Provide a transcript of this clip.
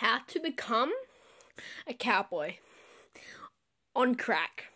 How to become a cowboy on crack.